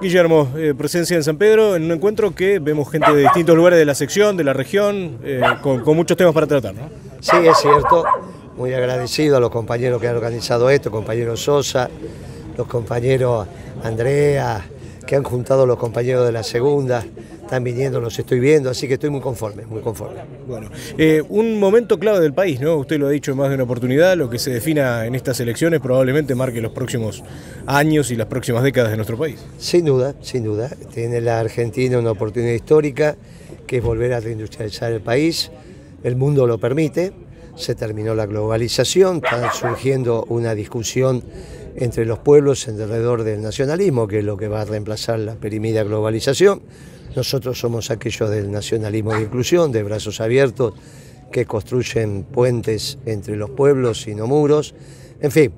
Guillermo, eh, presencia en San Pedro en un encuentro que vemos gente de distintos lugares de la sección, de la región, eh, con, muchos temas para tratar, ¿no? Sí, es cierto. Muy agradecido a los compañeros que han organizado esto, compañeros Sosa, los compañeros Andrea, que han juntado los compañeros de la segunda, están viniendo, los estoy viendo, así que estoy muy conforme, muy conforme. Bueno, eh, un momento clave del país, ¿no? Usted lo ha dicho en más de una oportunidad, lo que se defina en estas elecciones probablemente marque los próximos años y las próximas décadas de nuestro país. Sin duda, sin duda. Tiene la Argentina una oportunidad histórica, que es volver a reindustrializar el país. El mundo lo permite, se terminó la globalización, está surgiendo una discusión entre los pueblos alrededor del nacionalismo, que es lo que va a reemplazar la perimida globalización. Nosotros somos aquellos del nacionalismo de inclusión, de brazos abiertos, que construyen puentes entre los pueblos y no muros. En fin,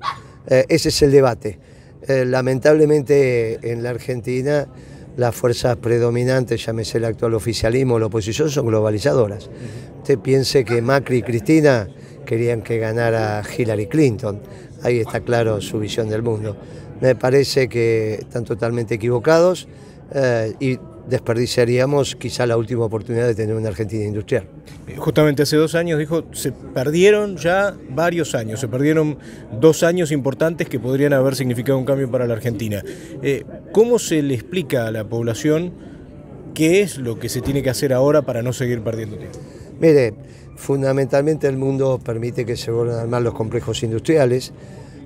eh, ese es el debate. Eh, lamentablemente en la Argentina las fuerzas predominantes, llámese el actual oficialismo o la oposición, son globalizadoras. Usted piense que Macri y Cristina querían que ganara Hillary Clinton. Ahí está claro su visión del mundo. Me parece que están totalmente equivocados eh, y desperdiciaríamos quizá la última oportunidad de tener una Argentina industrial. Eh, justamente hace dos años dijo, se perdieron ya varios años, se perdieron dos años importantes que podrían haber significado un cambio para la Argentina. Eh, ¿Cómo se le explica a la población qué es lo que se tiene que hacer ahora para no seguir perdiendo tiempo? Mire, fundamentalmente el mundo permite que se vuelvan a armar los complejos industriales.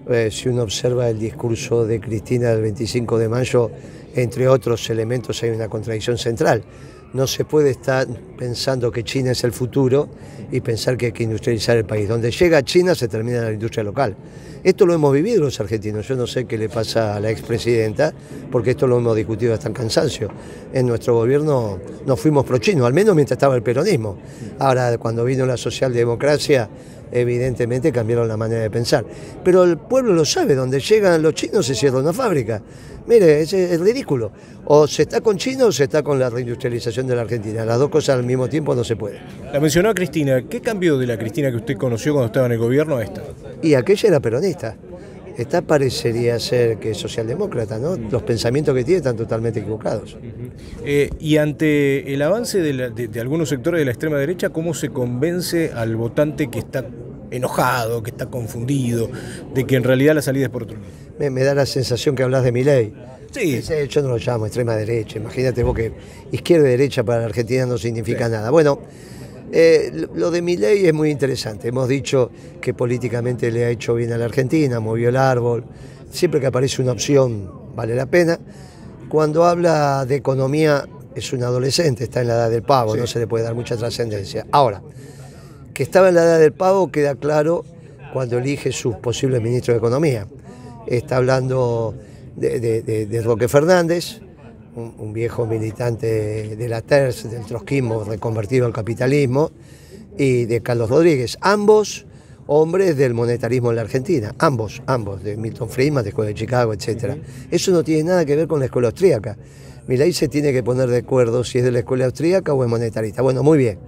Eh, si uno observa el discurso de Cristina del 25 de mayo, entre otros elementos hay una contradicción central. No se puede estar pensando que China es el futuro y pensar que hay que industrializar el país. Donde llega China se termina la industria local. Esto lo hemos vivido los argentinos. Yo no sé qué le pasa a la expresidenta, porque esto lo hemos discutido hasta el cansancio. En nuestro gobierno no fuimos pro chino, al menos mientras estaba el peronismo. Ahora, cuando vino la socialdemocracia, evidentemente cambiaron la manera de pensar. Pero el pueblo lo sabe, donde llegan los chinos se cierra una fábrica. Mire, es, ridículo. O se está con China o se está con la reindustrialización de la Argentina. Las dos cosas al mismo tiempo no se puede. La mencionó a Cristina. ¿Qué cambió de la Cristina que usted conoció cuando estaba en el gobierno a esta? Y aquella era peronista. Esta parecería ser que es socialdemócrata, ¿no? Los pensamientos que tiene están totalmente equivocados. Eh, y ante el avance de, algunos sectores de la extrema derecha, ¿cómo se convence al votante que está enojado, que está confundido, de que en realidad la salida es por otro lado? Me, da la sensación que hablas de mi ley. Sí. Yo no lo llamo extrema derecha. Imagínate vos que izquierda y derecha para la Argentina no significa nada. Bueno, eh, lo de mi ley es muy interesante. Hemos dicho que políticamente le ha hecho bien a la Argentina, movió el árbol. Siempre que aparece una opción vale la pena. Cuando habla de economía es un adolescente, está en la edad del pavo, no se le puede dar mucha trascendencia. Ahora, que estaba en la edad del pavo queda claro cuando elige sus posibles ministros de Economía. Está hablando de Roque Fernández, un, viejo militante de la TERS, del trotskismo reconvertido al capitalismo, y de Carlos Rodríguez, ambos hombres del monetarismo en la Argentina, ambos, ambos, de Milton Friedman, de Escuela de Chicago, etc. Eso no tiene nada que ver con la escuela austríaca. Milay se tiene que poner de acuerdo si es de la escuela austríaca o es monetarista. Bueno, muy bien.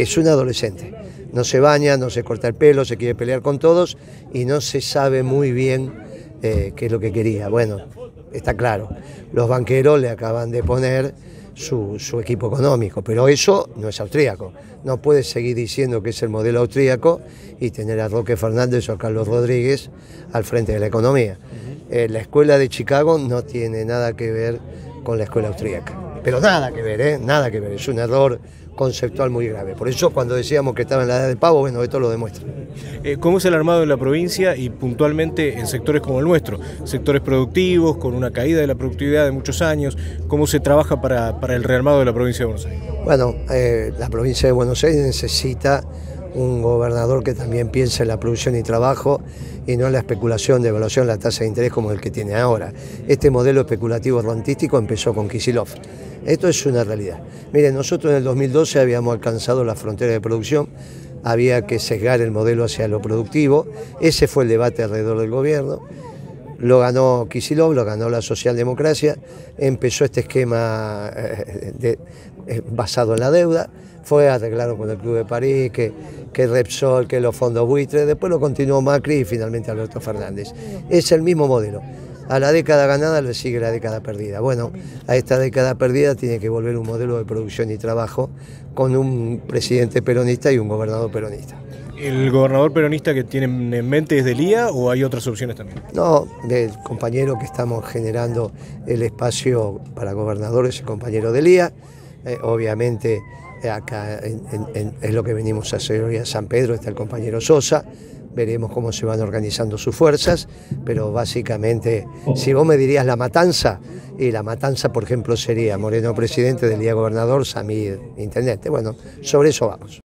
Es un adolescente. No se baña, no se corta el pelo, se quiere pelear con todos y no se sabe muy bien eh, qué es lo que quería. Bueno, está claro. Los banqueros le acaban de poner su, equipo económico, pero eso no es austríaco. No puede seguir diciendo que es el modelo austríaco y tener a Roque Fernández o a Carlos Rodríguez al frente de la economía. Eh, la escuela de Chicago no tiene nada que ver con la escuela austríaca. Pero nada que ver, ¿eh? Nada que ver. Es un error conceptual muy grave. Por eso cuando decíamos que estaba en la edad del pavo, bueno, esto lo demuestra. Eh, ¿Cómo es el armado en la provincia y puntualmente en sectores como el nuestro? Sectores productivos, con una caída de la productividad de muchos años. ¿Cómo se trabaja para, el rearmado de la provincia de Buenos Aires? Bueno, eh, la provincia de Buenos Aires necesita un gobernador que también piense en la producción y trabajo y no en la especulación de evaluación de la tasa de interés como el que tiene ahora. Este modelo especulativo rentístico empezó con Kisilov. Esto es una realidad. Miren, nosotros en el 2012 habíamos alcanzado la frontera de producción, había que sesgar el modelo hacia lo productivo, ese fue el debate alrededor del gobierno, lo ganó Kisilov, lo ganó la socialdemocracia, empezó este esquema eh, eh, basado en la deuda, fue arreglado con el Club de París, que, que Repsol, que los fondos buitres, después lo continuó Macri y finalmente Alberto Fernández. Es el mismo modelo. A la década ganada le sigue la década perdida. Bueno, a esta década perdida tiene que volver un modelo de producción y trabajo con un presidente peronista y un gobernador peronista. ¿El gobernador peronista que tienen en mente es de Lía o hay otras opciones también? No, del compañero que estamos generando el espacio para gobernadores, el compañero de Lía. Eh, obviamente acá es lo que venimos a hacer hoy a San Pedro, está el compañero Sosa. Veremos cómo se van organizando sus fuerzas, pero básicamente, si vos me dirías la matanza, y la matanza, por ejemplo, sería Moreno presidente, del día gobernador, Samir intendente. Bueno, sobre eso vamos.